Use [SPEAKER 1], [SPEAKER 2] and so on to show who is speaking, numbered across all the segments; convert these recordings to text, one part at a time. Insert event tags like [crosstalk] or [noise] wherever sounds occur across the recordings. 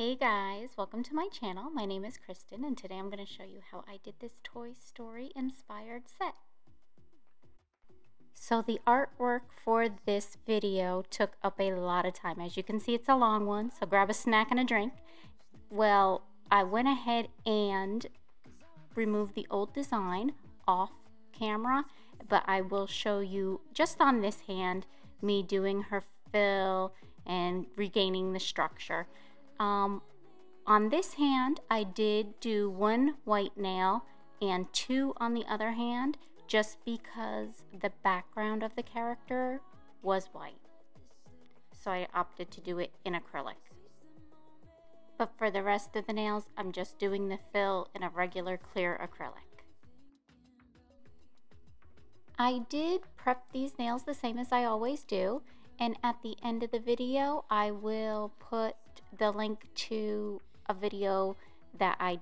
[SPEAKER 1] Hey guys, welcome to my channel. My name is Kristen and today I'm going to show you how I did this Toy Story inspired set. So the artwork for this video took up a lot of time. As you can see, it's a long one, so grab a snack and a drink. Well, I went ahead and removed the old design off camera, but I will show you just on this hand me doing her fill and regaining the structure. Um, on this hand, I did do one white nail and two on the other hand, just because the background of the character was white. So I opted to do it in acrylic. But for the rest of the nails, I'm just doing the fill in a regular clear acrylic. I did prep these nails the same as I always do. And at the end of the video, I will put the link to a video that I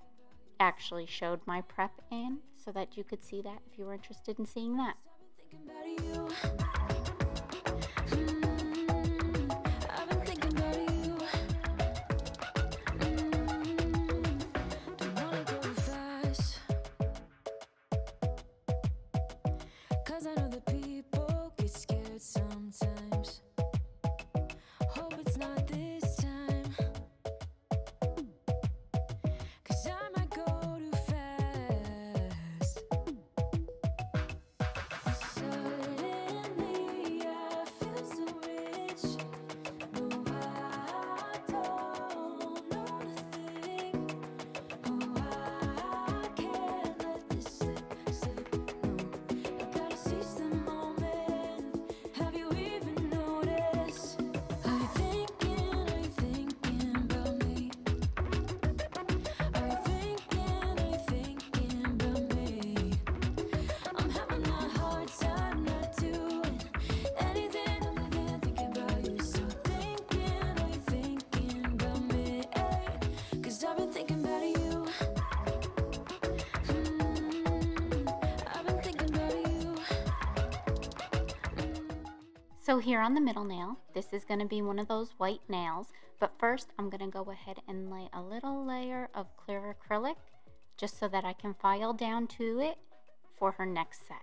[SPEAKER 1] actually showed my prep in so that you could see that if you were interested in seeing that. So here on the middle nail, this is going to be one of those white nails, but first I'm going to go ahead and lay a little layer of clear acrylic just so that I can file down to it for her next set.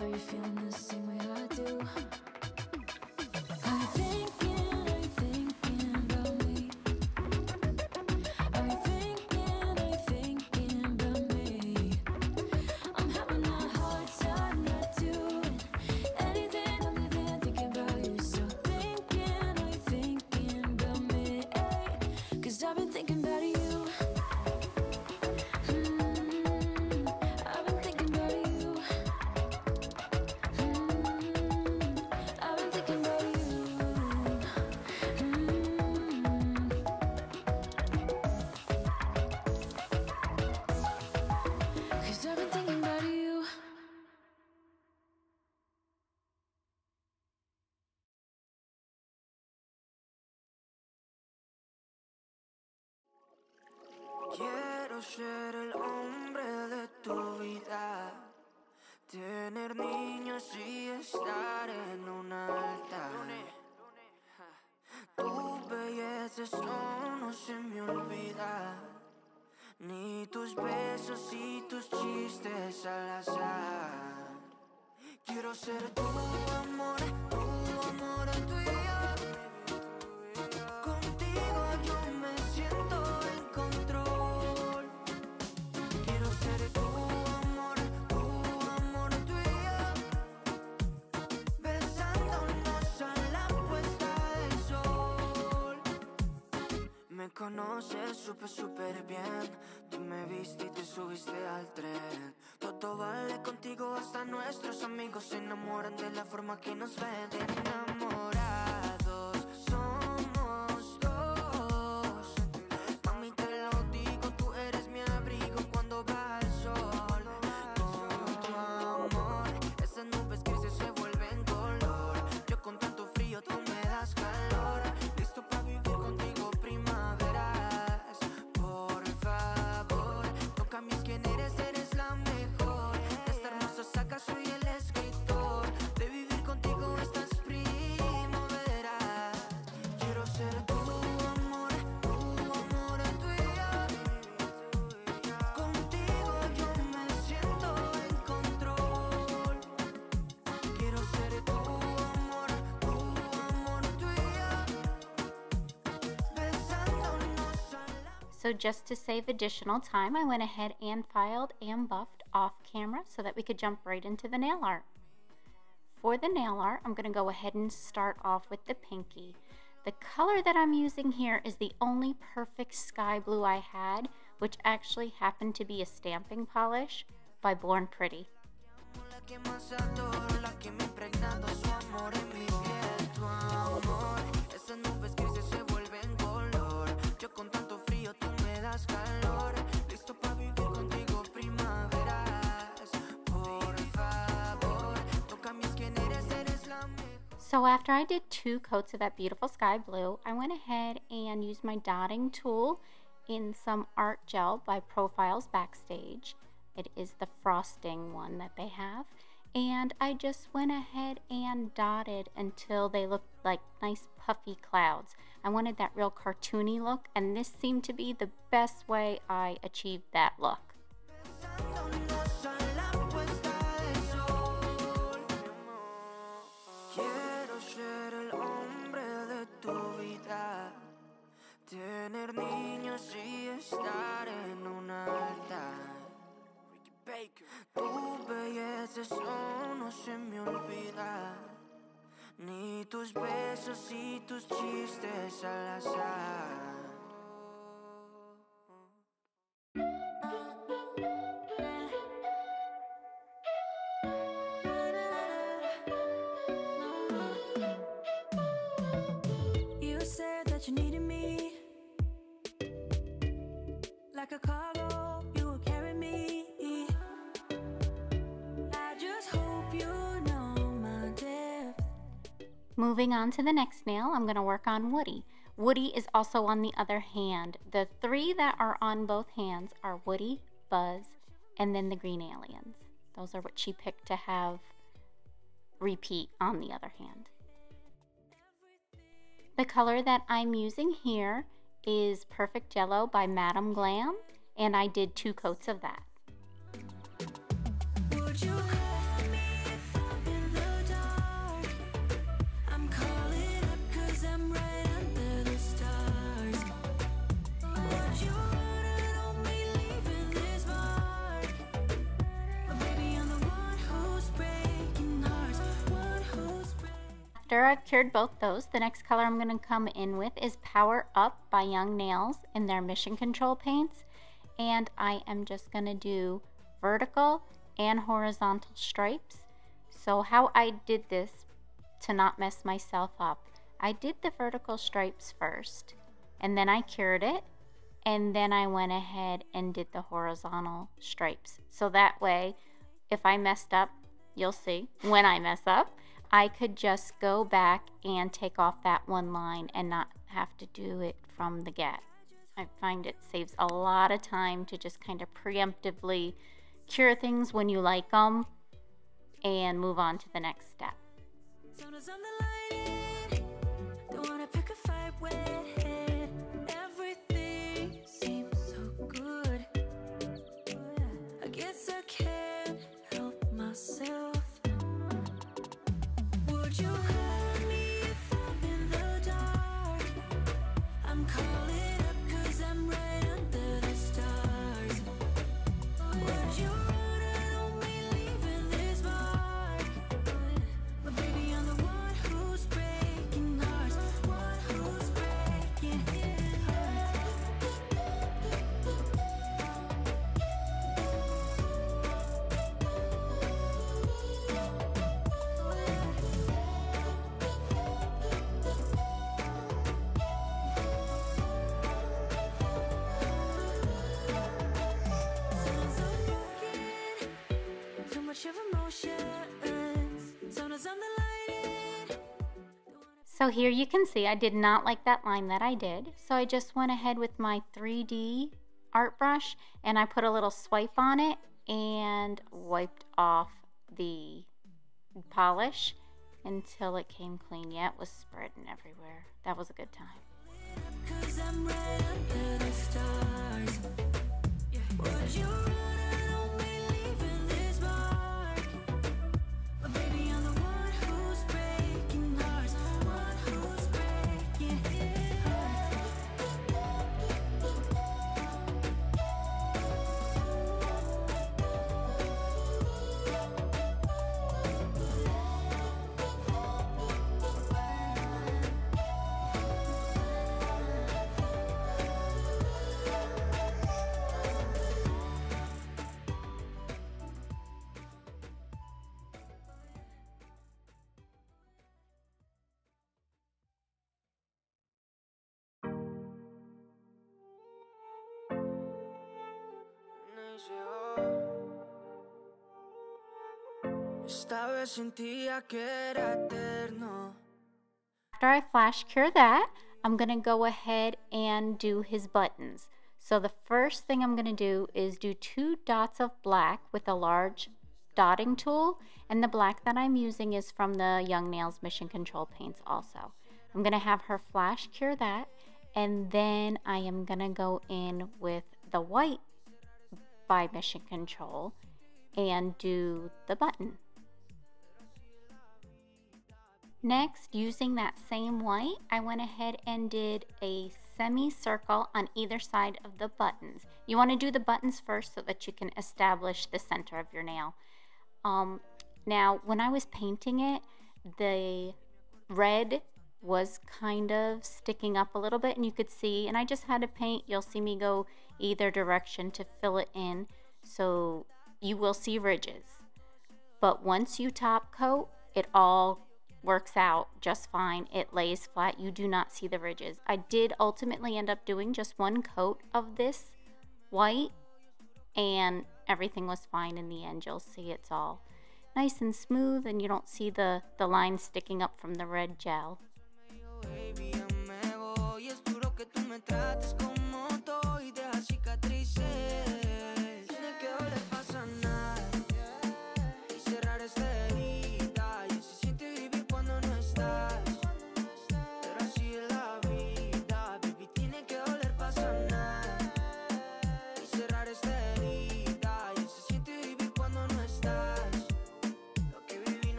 [SPEAKER 1] Are you feeling the same way I do?
[SPEAKER 2] I think Quiero ser el hombre de tu vida, tener niños y estar en un altar. Tu belleza eso no se me olvida, ni tus besos y tus chistes al azar. Quiero ser tu amor, conoces súper, súper bien. Tú me viste y te subiste al tren. Todo vale contigo, hasta nuestros amigos Se enamoran de la forma que nos ven. Enamorados
[SPEAKER 1] So just to save additional time, I went ahead and filed and buffed off camera so that we could jump right into the nail art. For the nail art, I'm going to go ahead and start off with the pinky. The color that I'm using here is the only perfect sky blue I had, which actually happened to be a stamping polish by Born Pretty. So after I did two coats of that beautiful sky blue, I went ahead and used my dotting tool in some art gel by Profiles Backstage. It is the frosting one that they have. And I just went ahead and dotted until they looked like nice puffy clouds. I wanted that real cartoony look, and this seemed to be the best way I achieved that look.
[SPEAKER 2] Tener niños y estar en un altar. Tu belleza eso no se me olvida. Ni tus besos y tus chistes al azar.
[SPEAKER 1] Moving on to the next nail, I'm going to work on Woody. Woody is also on the other hand. The three that are on both hands are Woody, Buzz, and then the green aliens. Those are what she picked to have repeat on the other hand. The color that I'm using here is Perfect Yellow by Madam Glam, and I did two coats of that. After I've cured both those, the next color I'm going to come in with is Power Up by Young Nails in their Mission Control paints. And I am just going to do vertical and horizontal stripes. So how I did this to not mess myself up, I did the vertical stripes first, and then I cured it, and then I went ahead and did the horizontal stripes. So that way, if I messed up, you'll see when I mess up, I could just go back and take off that one line and not have to do it from the get. I find it saves a lot of time to just kind of preemptively cure things when you like them and move on to the next step.
[SPEAKER 2] So
[SPEAKER 1] here you can see I did not like that line that I did. So I just went ahead with my 3D art brush and I put a little swipe on it and wiped off the polish until it came clean. Yeah, it was spreading everywhere. That was a good time.
[SPEAKER 2] Cause
[SPEAKER 1] After I flash cure that, I'm going to go ahead and do his buttons. So the first thing I'm going to do is do two dots of black with a large dotting tool and the black that I'm using is from the Young Nails Mission Control paints also. I'm going to have her flash cure that and then I am going to go in with the white by Mission Control and do the button. Next, using that same white, I went ahead and did a semicircle on either side of the buttons. You want to do the buttons first so that you can establish the center of your nail. Um, now, when I was painting it, the red was kind of sticking up a little bit and you could see, and I just had to paint, you'll see me go either direction to fill it in. So you will see ridges. But once you top coat, it all works out just fine. It lays flat. You do not see the ridges. I did ultimately end up doing just one coat of this white and everything was fine in the end. You'll see it's all nice and smooth and you don't see the, the lines sticking up from the red gel.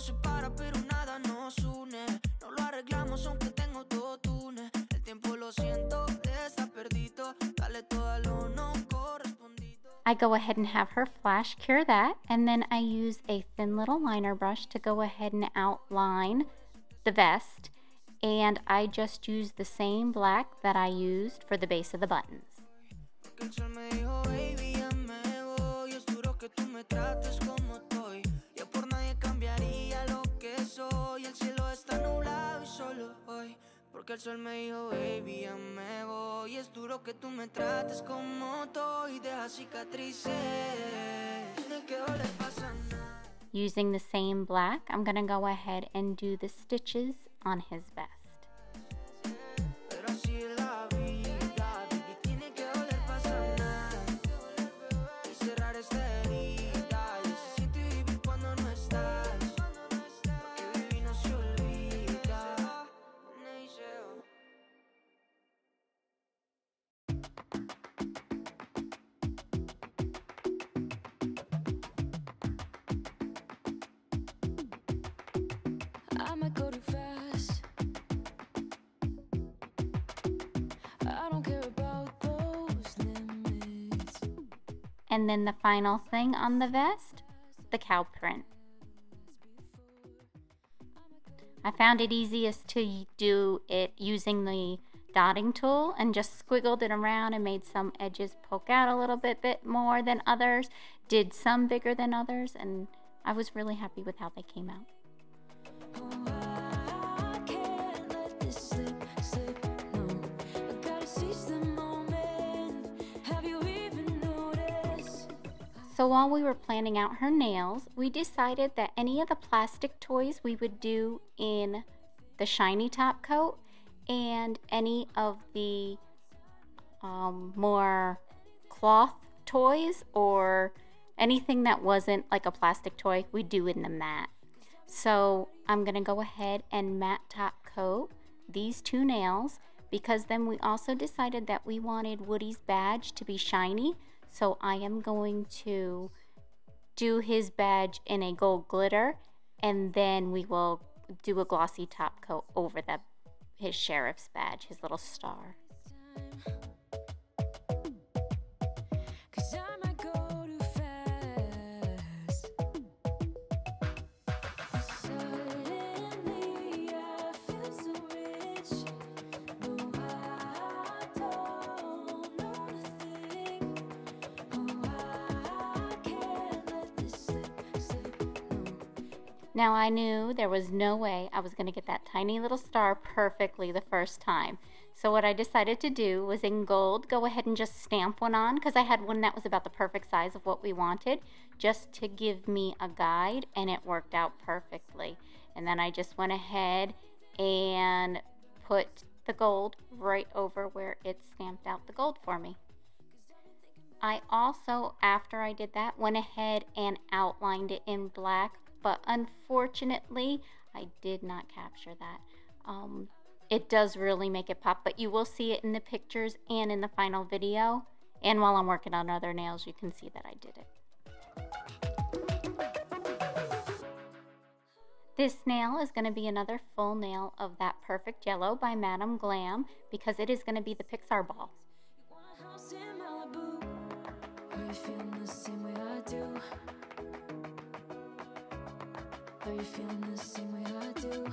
[SPEAKER 2] Se para, pero nada nos une. No lo arreglamos aunque tengo todo tune. El tiempo lo siento, está perdido. Dale todo lo no correspondido.
[SPEAKER 1] I go ahead and have her flash cure that, and then I use a thin little liner brush to go ahead and outline the vest. And I just use the same black that I used for the base of the buttons.
[SPEAKER 2] Porque el sol me dijo, baby, ya me voy. Es duro que tú me trates como y cicatrices.
[SPEAKER 1] Using the same black, I'm going to go ahead and do the stitches on his vest. And then the final thing on the vest, the cow print. I found it easiest to do it using the dotting tool and just squiggled it around and made some edges poke out a little bit, bit more than others, did some bigger than others, and I was really happy with how they came out. So while we were planning out her nails, we decided that any of the plastic toys we would do in the shiny top coat and any of the um, more cloth toys or anything that wasn't like a plastic toy, we do in the matte. So I'm gonna go ahead and matte top coat these two nails because then we also decided that we wanted Woody's badge to be shiny. So I am going to do his badge in a gold glitter and then we will do a glossy top coat over the his sheriff's badge, his little star. Now I knew there was no way I was going to get that tiny little star perfectly the first time. So what I decided to do was in gold, go ahead and just stamp one on because I had one that was about the perfect size of what we wanted just to give me a guide and it worked out perfectly. And then I just went ahead and put the gold right over where it stamped out the gold for me. I also, after I did that, went ahead and outlined it in black, but unfortunately, I did not capture that. Um, it does really make it pop, but you will see it in the pictures and in the final video. And while I'm working on other nails, you can see that I did it. This nail is going to be another full nail of that Perfect Yellow by Madam Glam because it is going to be the Pixar ball. Are you feeling the same way I do?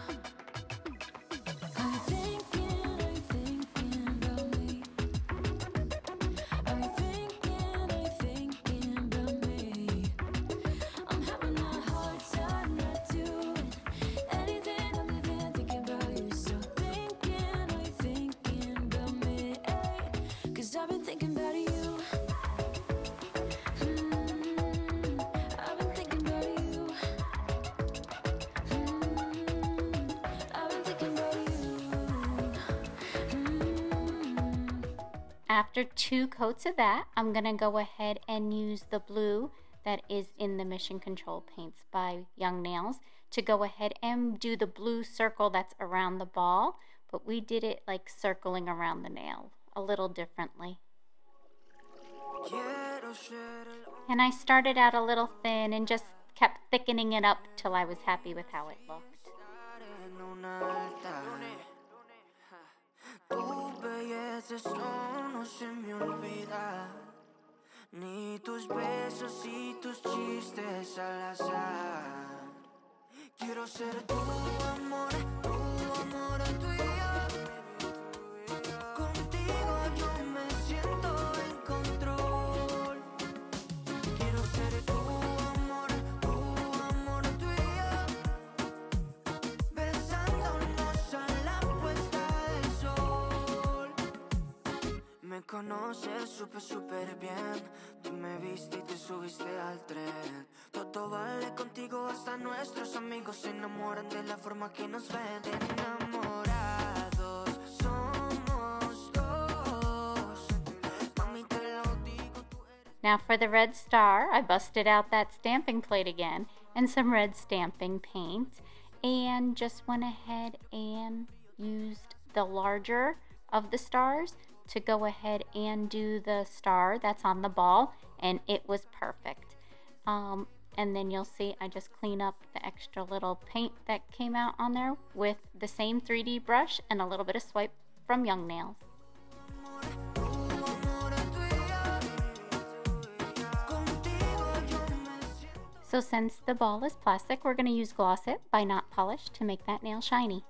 [SPEAKER 1] After two coats of that, I'm going to go ahead and use the blue that is in the Mission Control Paints by Young Nails to go ahead and do the blue circle that's around the ball, but we did it like circling around the nail a little differently. And I started out a little thin and just kept thickening it up till I was happy with how it looked.
[SPEAKER 2] No se me olvida. Ni tus besos y tus chistes al azar. Quiero ser tu amor, conoces súper, súper bien. Tú me viste y te subiste al tren. Todo vale contigo, hasta nuestros amigos se enamoran de la forma que nos ven. Enamorados somos dos.
[SPEAKER 1] Now for the red star, I busted out that stamping plate again and some red stamping paint and just went ahead and used the larger of the stars to go ahead and do the star that's on the ball and it was perfect. Um, and then you'll see I just clean up the extra little paint that came out on there with the same 3D brush and a little bit of swipe from Young Nails. So since the ball is plastic, we're going to use Gloss It by Not Polish to make that nail shiny.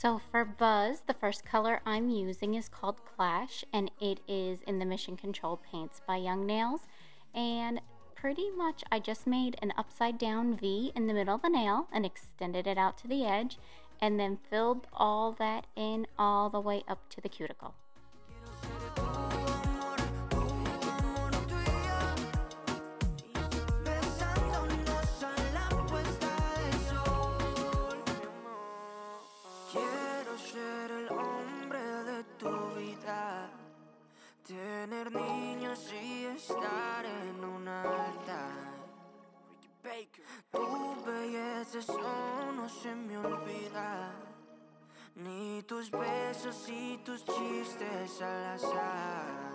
[SPEAKER 1] So for Buzz, the first color I'm using is called Clash, and it is in the Mission Control Paints by Young Nails. And pretty much I just made an upside down V in the middle of the nail and extended it out to the edge, and then filled all that in all the way up to the cuticle.
[SPEAKER 2] Tener niños y estar en un altar. Tu belleza eso no se me olvida. Ni tus besos
[SPEAKER 3] besos y tus chistes al azar.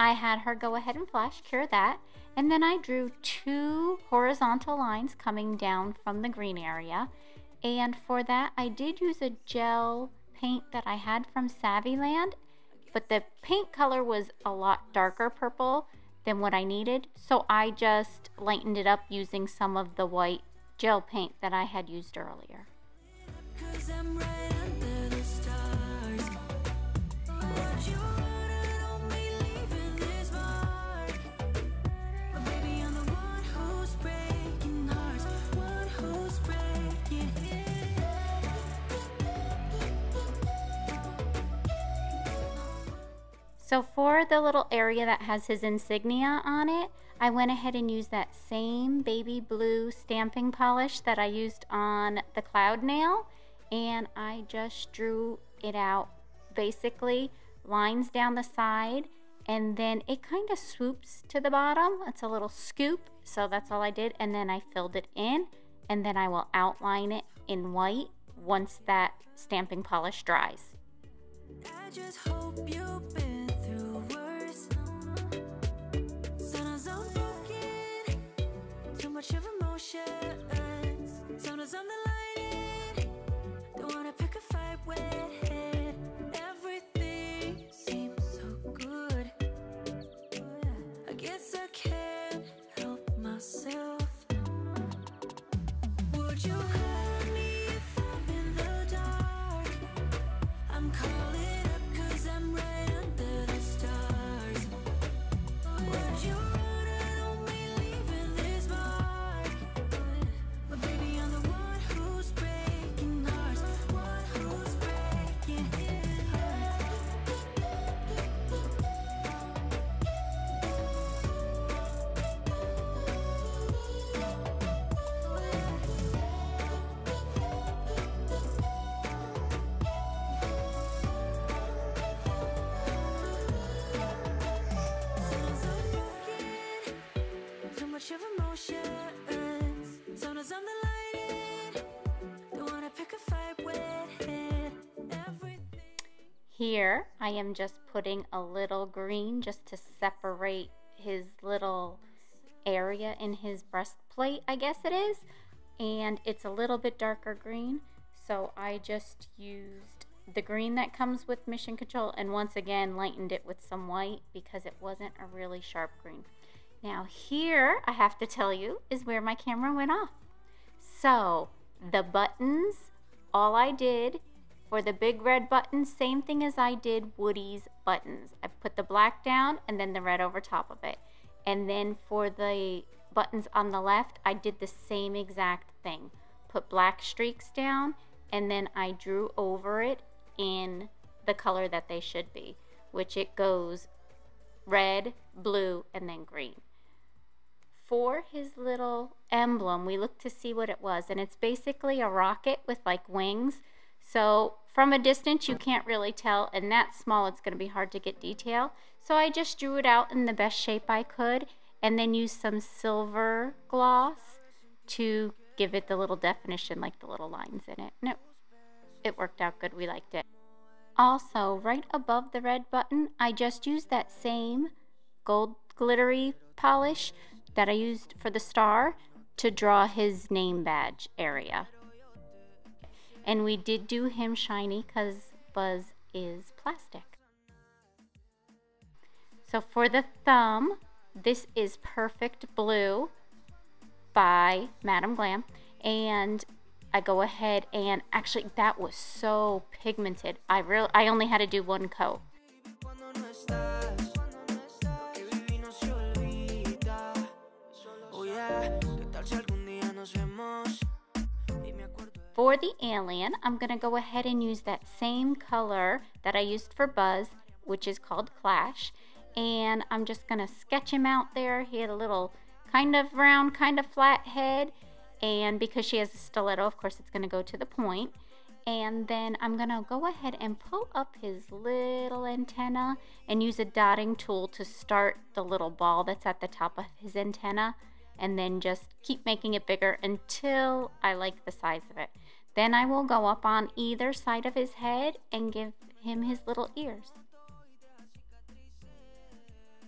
[SPEAKER 1] I had her go ahead and flash cure that. And then I drew two horizontal lines coming down from the green area. And for that, I did use a gel paint that I had from Saviland, but the paint color was a lot darker purple than what I needed. So I just lightened it up using some of the white gel paint that I had used earlier. So for the little area that has his insignia on it, I went ahead and used that same baby blue stamping polish that I used on the cloud nail and I just drew it out basically lines down the side and then it kind of swoops to the bottom. It's a little scoop, so that's all I did and then I filled it in and then I will outline it in white once that stamping polish dries.
[SPEAKER 3] Too much of emotions. Sometimes I'm the lightning, don't wanna pick a fight with. Everything seems so good. I guess I can't help myself. Would you
[SPEAKER 1] Here, I am just putting a little green just to separate his little area in his breastplate, I guess it is. And it's a little bit darker green. So I just used the green that comes with Mission Control and once again lightened it with some white because it wasn't a really sharp green. Now here, I have to tell you, is where my camera went off. So the buttons, all I did for the big red button, same thing as I did Woody's buttons. I put the black down and then the red over top of it. And then for the buttons on the left, I did the same exact thing. Put black streaks down and then I drew over it in the color that they should be, which it goes red, blue, and then green for his little emblem, we looked to see what it was, and it's basically a rocket with like wings. So from a distance, you can't really tell, and that small, it's going to be hard to get detail. So I just drew it out in the best shape I could, and then used some silver gloss to give it the little definition, like the little lines in it. And it, it worked out good. We liked it. Also, right above the red button, I just used that same gold glittery polish that I used for the star to draw his name badge area. And we did do him shiny because Buzz is plastic. So for the thumb, this is Perfect Blue by Madam Glam. And I go ahead and actually that was so pigmented. I real I only had to do one coat. For the alien, I'm going to go ahead and use that same color that I used for Buzz, which is called Clash. And I'm just going to sketch him out there. He had a little kind of round, kind of flat head. And because she has a stiletto, of course, it's going to go to the point. And then I'm going to go ahead and pull up his little antenna and use a dotting tool to start the little ball that's at the top of his antenna. And then just keep making it bigger until I like the size of it. Then I will go up on either side of his head and give him his little ears.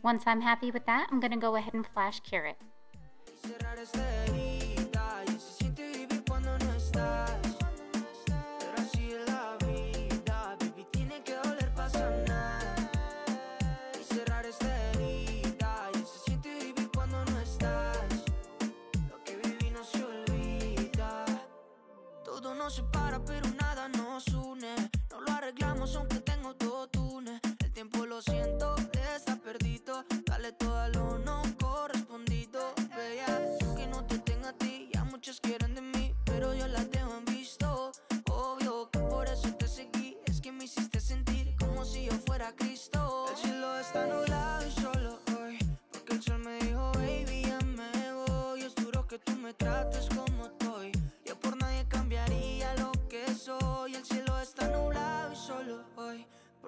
[SPEAKER 1] Once I'm happy with that, I'm going to go ahead and flash cure it.
[SPEAKER 2] Pero nada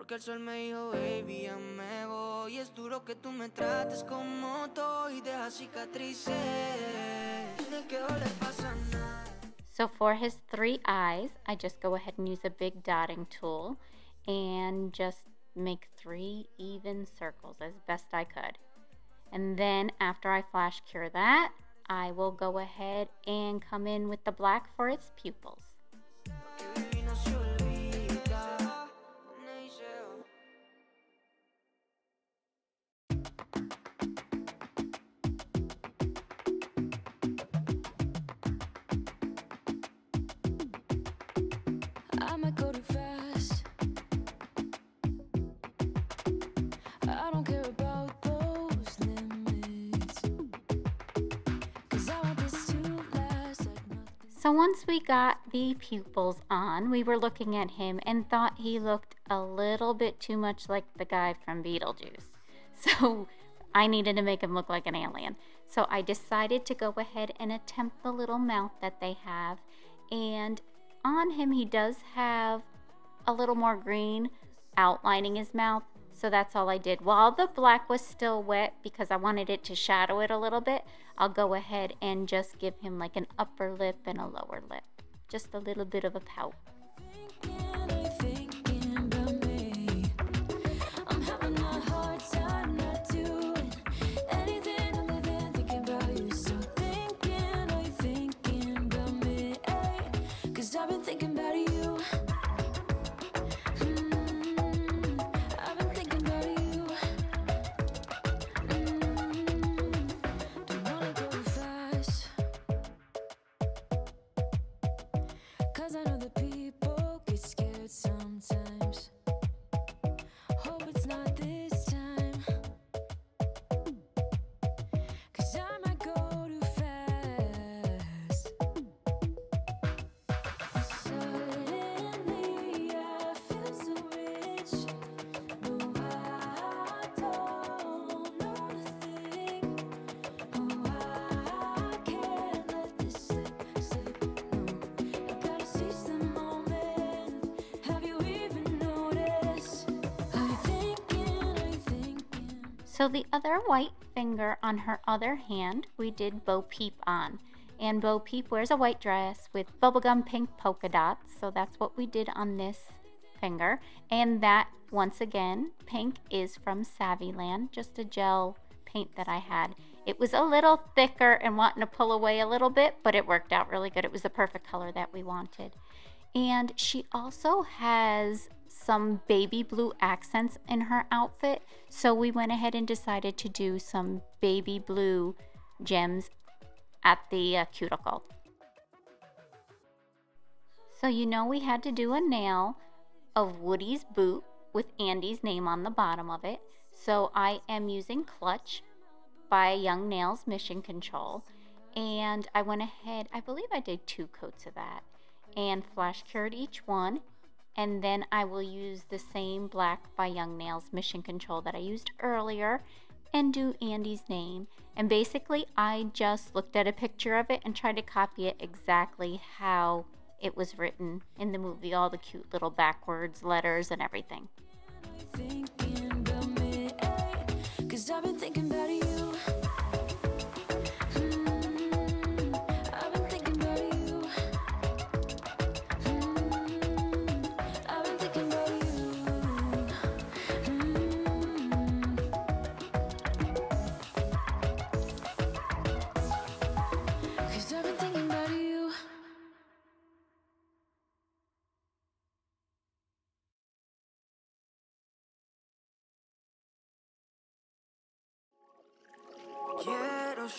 [SPEAKER 2] Porque el sol me dijo, baby, ya me voy. Es duro que tú me trates como cicatrices.
[SPEAKER 1] So for his three eyes, I just go ahead and use a big dotting tool and just make three even circles as best I could. And then after I flash cure that, I will go ahead and come in with the black for its pupils. So once we got the pupils on, we were looking at him and thought he looked a little bit too much like the guy from Beetlejuice. [laughs] So I needed to make him look like an alien. So I decided to go ahead and attempt the little mouth that they have. And on him, he does have a little more green outlining his mouth. So that's all I did. While the black was still wet because I wanted it to shadow it a little bit, I'll go ahead and just give him like an upper lip and a lower lip. Just a little bit of a pout.
[SPEAKER 4] So the
[SPEAKER 1] other white finger on her other hand, we did Bo Peep on. And Bo Peep wears a white dress with bubblegum pink polka dots. So that's what we did on this finger. And that, once again, pink is from Saviland, just a gel paint that I had. It was a little thicker and wanting to pull away a little bit, but it worked out really good. It was the perfect color that we wanted. And she also has some baby blue accents in her outfit. So we went ahead and decided to do some baby blue gems at the uh, cuticle. So you know we had to do a nail of Woody's boot with Andy's name on the bottom of it. So I am using Clutch by Young Nails Mission Control. And I went ahead, I believe I did two coats of that. and flash cured each one. And then I will use the same black by Young Nails Mission Control that I used earlier and do Andy's name. And basically, I just looked at a picture of it and tried to copy it exactly how it was written in the movie, all the cute little backwards letters and everything.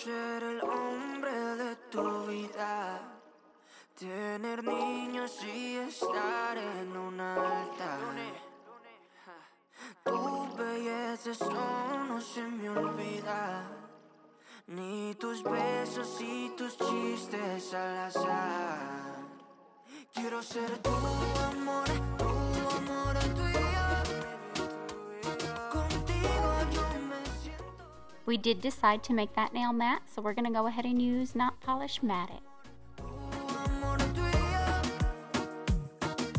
[SPEAKER 2] Ser el hombre de tu vida, tener niños y estar en un altar. Tu belleza eso no se me olvida, ni tus besos y tus chistes al azar. Quiero ser tu
[SPEAKER 1] We did decide to make that nail matte, so we're going to go ahead and use Not Polish Matte It.
[SPEAKER 2] amor tuyo,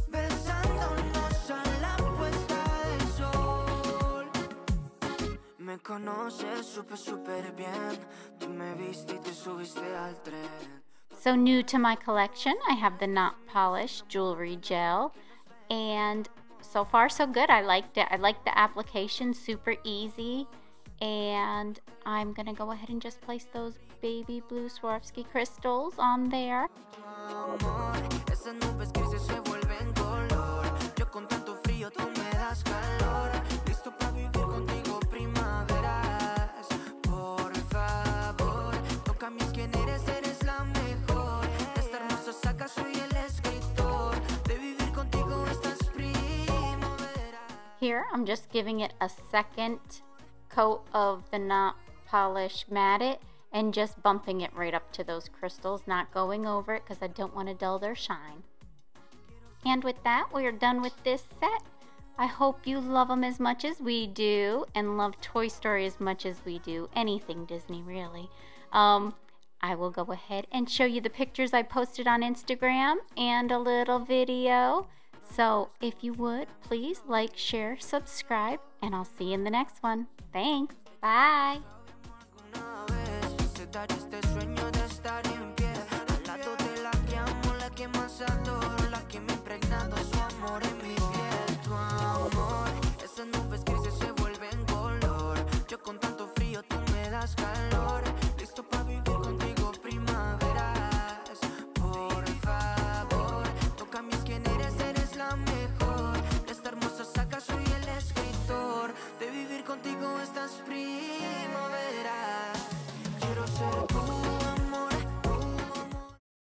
[SPEAKER 2] besándonos a la puesta del sol. Me conoces súper, súper bien. Tú me viste y te subiste al tren.
[SPEAKER 1] So, new to my collection, I have the Not Polish Jewelry Gel. And so far, so good. I liked it. I like the application, super easy. And I'm to go ahead and just place those baby blue Swarovski crystals on there. Here, I'm just giving it a second coat of the Not Polish Matte It and just bumping it right up to those crystals, not going over it because I don't want to dull their shine. And with that, we are done with this set. I hope you love them as much as we do and love Toy Story as much as we do. Anything Disney, really. Um, I will go ahead and show you the pictures I posted on Instagram and a little video. So if you would, please like, share, subscribe, and I'll see you in the next one. Thanks. Bye.